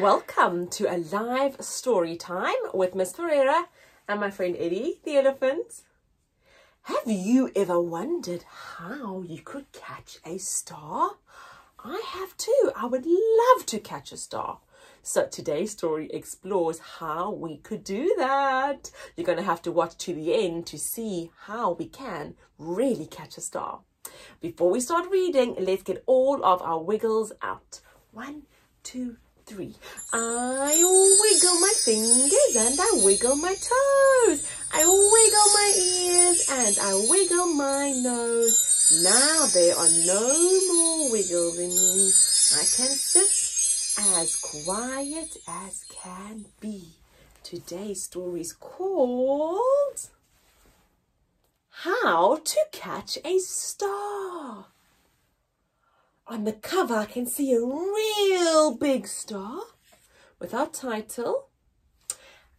welcome to ALIVE story time with Miss Ferreira and my friend Eddie the elephant. Have you ever wondered how you could catch a star? I have too. I would love to catch a star. So today's story explores how we could do that. You're going to have to watch to the end to see how we can really catch a star. Before we start reading, let's get all of our wiggles out. One, two, three. I wiggle my fingers and I wiggle my toes. I wiggle my ears and I wiggle my nose. Now there are no more wiggles in me. I can sit as quiet as can be. Today's story is called How to Catch a Star. On the cover, I can see a real big star with our title.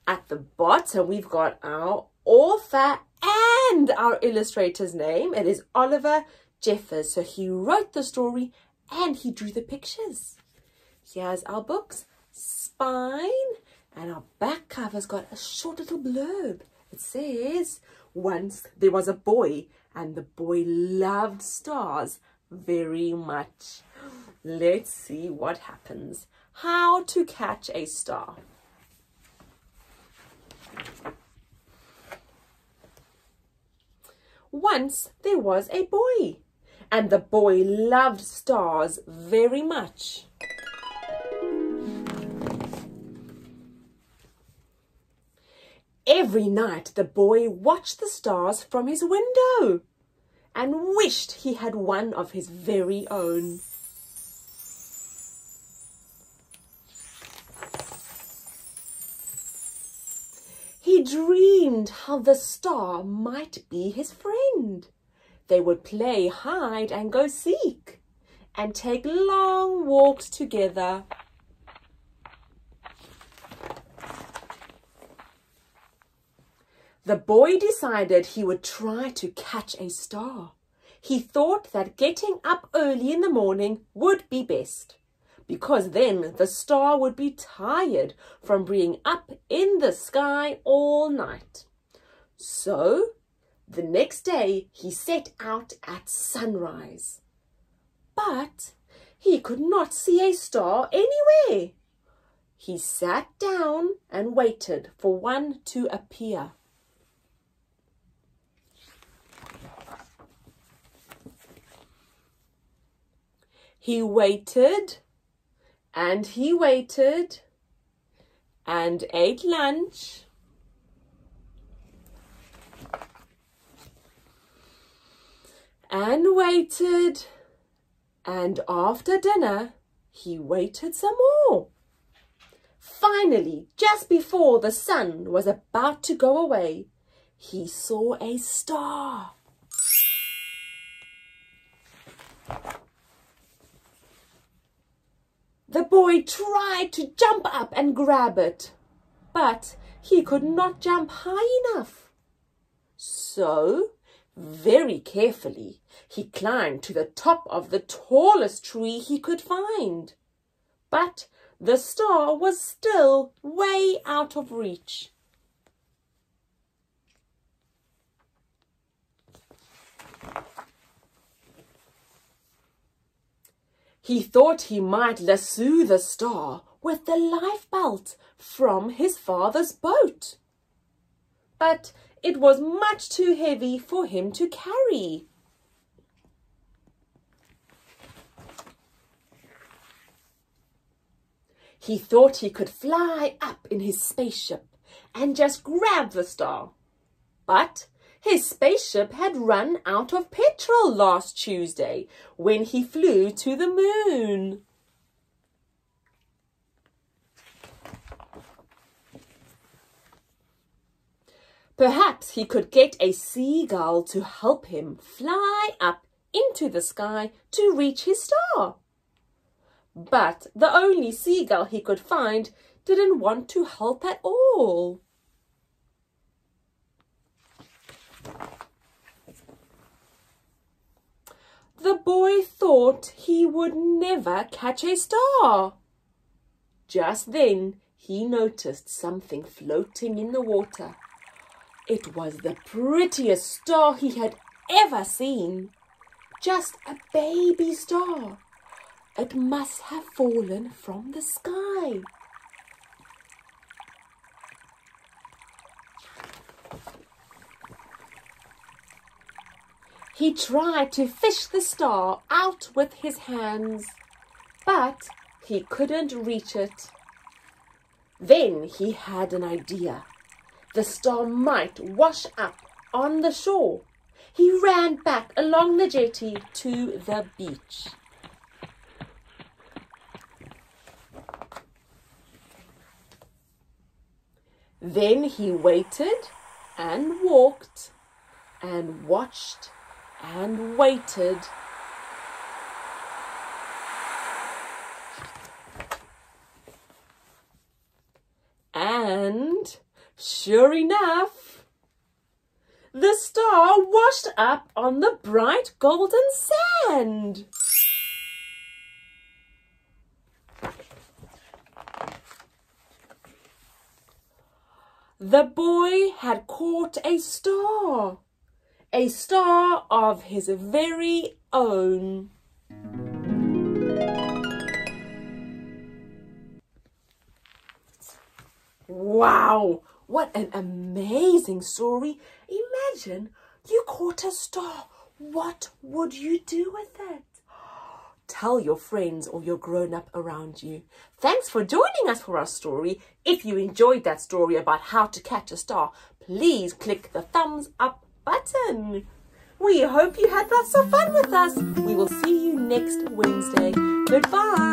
At the bottom, we've got our author and our illustrator's name. It is Oliver Jeffers. So he wrote the story and he drew the pictures. Here's our book's spine and our back cover's got a short little blurb. It says, once there was a boy and the boy loved stars very much. Let's see what happens. How to catch a star. Once there was a boy, and the boy loved stars very much. Every night the boy watched the stars from his window and wished he had one of his very own. He dreamed how the star might be his friend. They would play hide and go seek and take long walks together. The boy decided he would try to catch a star. He thought that getting up early in the morning would be best, because then the star would be tired from being up in the sky all night. So, the next day he set out at sunrise. But he could not see a star anywhere. He sat down and waited for one to appear. He waited and he waited and ate lunch. And waited, and after dinner, he waited some more. Finally, just before the sun was about to go away, he saw a star. The boy tried to jump up and grab it, but he could not jump high enough. So, very carefully, he climbed to the top of the tallest tree he could find. But the star was still way out of reach. He thought he might lasso the star with the lifebelt from his father's boat. But it was much too heavy for him to carry. He thought he could fly up in his spaceship and just grab the star. But his spaceship had run out of petrol last Tuesday when he flew to the moon. Perhaps he could get a seagull to help him fly up into the sky to reach his star. But the only seagull he could find didn't want to help at all. The boy thought he would never catch a star. Just then he noticed something floating in the water. It was the prettiest star he had ever seen. Just a baby star. It must have fallen from the sky. He tried to fish the star out with his hands, but he couldn't reach it. Then he had an idea. The star might wash up on the shore. He ran back along the jetty to the beach. Then he waited and walked and watched and waited. And sure enough, the star washed up on the bright golden sand. The boy had caught a star, a star of his very own. Wow, what an amazing story. Imagine you caught a star. What would you do with it? Tell your friends or your grown-up around you. Thanks for joining us for our story. If you enjoyed that story about how to catch a star, please click the thumbs up button. We hope you had lots of fun with us. We will see you next Wednesday. Goodbye.